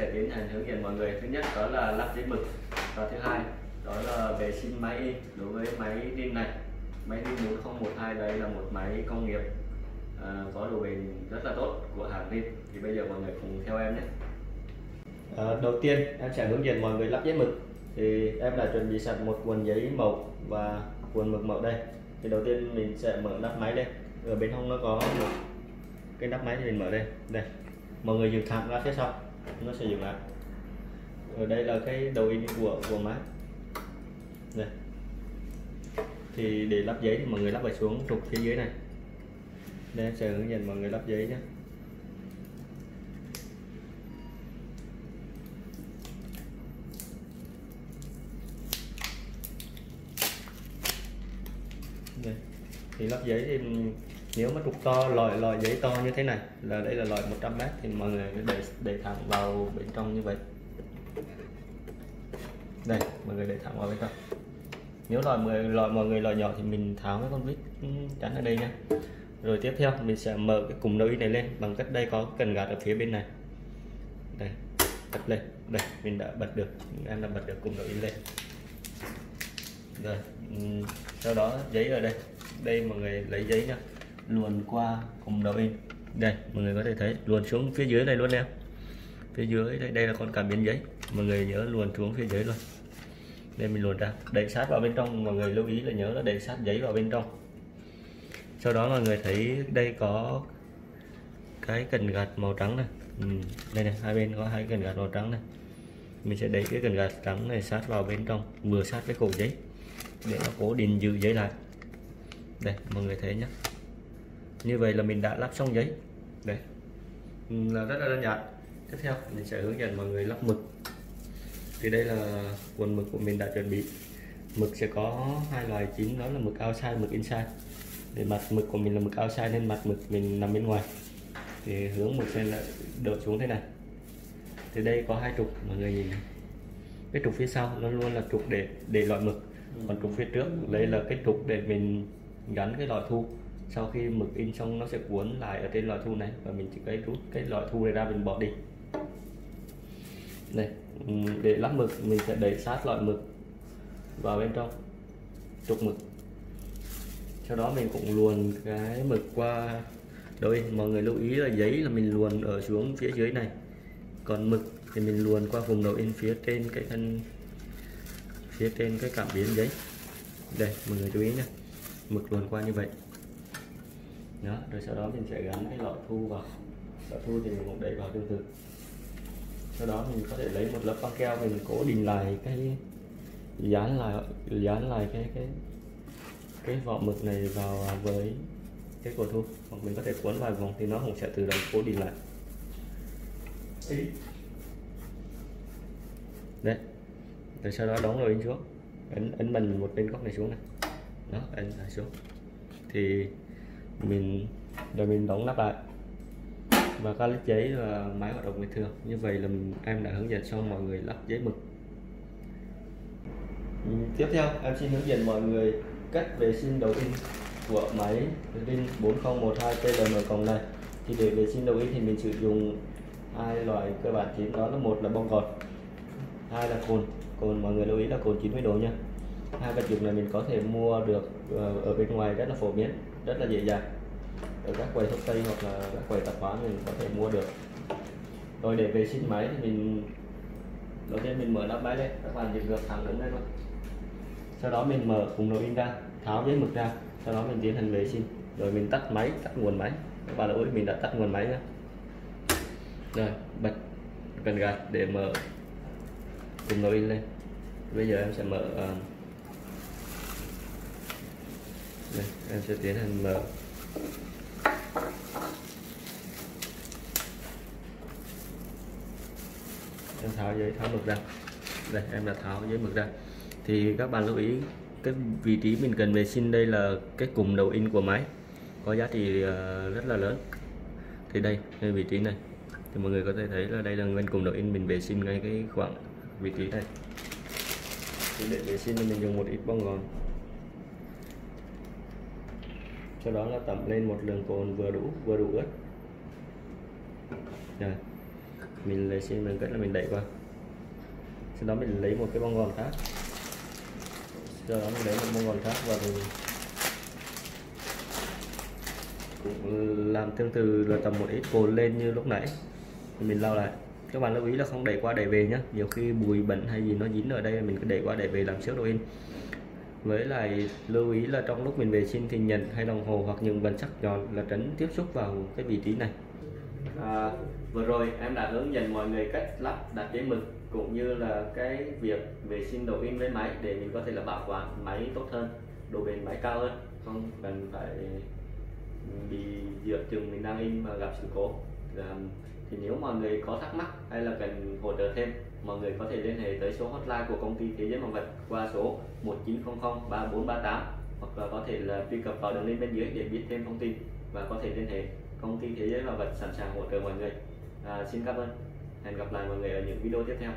sẽ tiến hành hướng dẫn mọi người. Thứ nhất đó là lắp giấy mực và thứ hai đó là vệ sinh máy in. Đối với máy in này máy in 4012 đây là một máy công nghiệp à, có độ bền rất là tốt của hãng in thì bây giờ mọi người cùng theo em nhé. À, đầu tiên em sẽ hướng dẫn mọi người lắp giấy mực. Thì em đã chuẩn bị sẵn một cuộn giấy màu và cuộn mực màu đây. Thì đầu tiên mình sẽ mở nắp máy lên ở bên hông nó có một cái nắp máy thì mình mở đây. Đây. Mọi người dựng thẳng ra phía sau nó sẽ dừng lại ở đây là cái đầu in của của máy đây. Thì để lắp giấy thì mọi người lắp vào xuống trục phía dưới này. Đây, em sẽ hướng dẫn mọi người lắp giấy nhé. Đây. Thì lắp giấy thì nếu mà trục to, loại loại giấy to như thế này, là đây là loại 100 m thì mọi người để để thẳng vào bên trong như vậy. Đây, mọi người để thẳng vào bên trong. Nếu loại mọi loại mọi người loại nhỏ thì mình tháo cái con vít ừ, chắn ở đây nha rồi tiếp theo, mình sẽ mở cái cụm nối này lên, bằng cách đây có cần gạt ở phía bên này. Đây, bật lên, đây, mình đã bật được em đã bật được cụm nối lên. Rồi ừ, sau đó giấy ở đây đây mọi người lấy giấy nha luồn qua cùng đầu in. Đây mọi người có thể thấy luồn xuống phía dưới này luôn em phía dưới đây đây là con cảm biến giấy. Mọi người nhớ luồn xuống phía dưới luôn. Đây mình luồn ra đẩy sát vào bên trong. Mọi người lưu ý là nhớ là đẩy sát giấy vào bên trong. Sau đó mọi người thấy đây có cái cần gạt màu trắng này. Ừ, đây này hai bên có hai cần gạt màu trắng này. Mình sẽ đẩy cái cần gạt trắng này sát vào bên trong vừa sát với cổ giấy để nó cố định giữ giấy lại. Đây mọi người thấy nhé như vậy là mình đã lắp xong giấy. Đây là rất là đơn giản. Tiếp theo, mình sẽ hướng dẫn mọi người lắp mực. Thì đây là quần mực của mình đã chuẩn bị. Mực sẽ có hai loại chính, đó là mực outside mực inside. Để mặt mực của mình là mực outside nên mặt mực mình nằm bên ngoài. Thì hướng mực sẽ là đổ xuống thế này. Thì đây có hai trục, mọi người nhìn cái trục phía sau nó luôn là trục để để loại mực. Còn trục phía trước, đây là cái trục để mình gắn cái loại thu sau khi mực in xong nó sẽ cuốn lại ở trên loại thu này và mình chỉ cái rút cái loại thu này ra mình bỏ đi. Đây để lắp mực, mình sẽ đẩy sát loại mực vào bên trong, trục mực. Sau đó mình cũng luồn cái mực qua đôi. Mọi người lưu ý là giấy là mình luồn ở xuống phía dưới này. Còn mực thì mình luồn qua vùng đầu in phía trên cái thân, phía trên cái cảm biến giấy. Đây, mọi người chú ý nhé mực luồn qua như vậy đó rồi sau đó mình sẽ gắn cái lọ thu vào. Lọ thu thì mình cũng đẩy vào tương tự. Sau đó mình có thể lấy một lớp băng keo, mình cố định lại cái dán lại dán lại cái cái cái vỏ mực này vào với cái cổ thu. Hoặc mình có thể cuốn vài vòng thì nó cũng sẽ tự động cố định lại. Đấy. Rồi sau đó đóng rồi in xuống. Ấn ấn mình một bên góc này xuống này. Đó, ấn lại xuống. Thì mình rồi mình đóng lắp lại. Và các lít giấy và máy hoạt động bình thường. Như vậy là mình, em đã hướng dẫn xong mọi người lắp giấy mực. Tiếp theo em xin hướng dẫn mọi người cách vệ sinh đầu in của máy rin 4012 PLM cộng này. Thì để vệ sinh đầu in thì mình sử dụng hai loại cơ bản chính. Đó là một là bông gọt hai là cồn. Cồn mọi người lưu ý là cồn 90 độ nha. Hai vật dụng này mình có thể mua được ờ, ở bên ngoài rất là phổ biến rất là dễ dàng. Ở các quầy thuốc tây hoặc là các quầy tạp hóa mình có thể mua được. Rồi để vệ sinh máy thì mình đầu tiên mình mở nắp máy lên các bạn chỉ được thẳng đứng đây thôi sau đó mình mở cùng đầu in ra tháo giấy mực ra sau đó mình tiến hành vệ sinh. Rồi mình tắt máy tắt nguồn máy. Các bạn ơi mình đã tắt nguồn máy nhá rồi bật cần gạt để mở cùng đầu in lên. Bây giờ em sẽ mở uh, đây, em sẽ tiến hành mở. Em tháo giấy tháo mực ra. Đây em đã tháo giấy mực ra. Thì các bạn lưu ý cái vị trí mình cần vệ sinh đây là cái cùng đầu in của máy. Có giá trị ờ, rất là lớn. Thì đây cái vị trí này. Thì mọi người có thể thấy là đây là nguyên cùng đầu in mình vệ sinh ngay cái khoảng vị trí này. Thì để vệ sinh thì mình dùng một ít bông gòn sau đó là tẩm lên một lượng cồn vừa đủ vừa đủ ướt rồi, mình lấy xin bằng cất là mình đẩy qua sau đó mình lấy một cái bông gòn khác. Sau đó mình lấy một bông gòn khác và mình cũng làm tương tự là tầm một ít cồn lên như lúc nãy. Mình lau lại. Các bạn lưu ý là không đẩy qua đẩy về nhé nhiều khi bụi bẩn hay gì nó dính ở đây, mình cứ đẩy qua đẩy về làm xước đồ in với lại lưu ý là trong lúc mình vệ sinh thì nhận hay đồng hồ hoặc những vật sắc nhọn là tránh tiếp xúc vào cái vị trí này. À, vừa rồi em đã hướng dẫn mọi người cách lắp đặt giấy mực cũng như là cái việc vệ sinh đầu in với máy để mình có thể là bảo quản máy tốt hơn độ bền máy cao hơn. Không cần phải bị dựa chừng mình đang in mà gặp sự cố. Dạ, thì nếu mọi người có thắc mắc hay là cần hỗ trợ thêm mọi người có thể liên hệ tới số hotline của công ty thế giới vạn vật qua số 1900 3438 hoặc là có thể là truy cập vào đường link bên dưới để biết thêm thông tin và có thể liên hệ công ty thế giới vạn vật sẵn sàng hỗ trợ mọi người. À, xin cảm ơn. Hẹn gặp lại mọi người ở những video tiếp theo.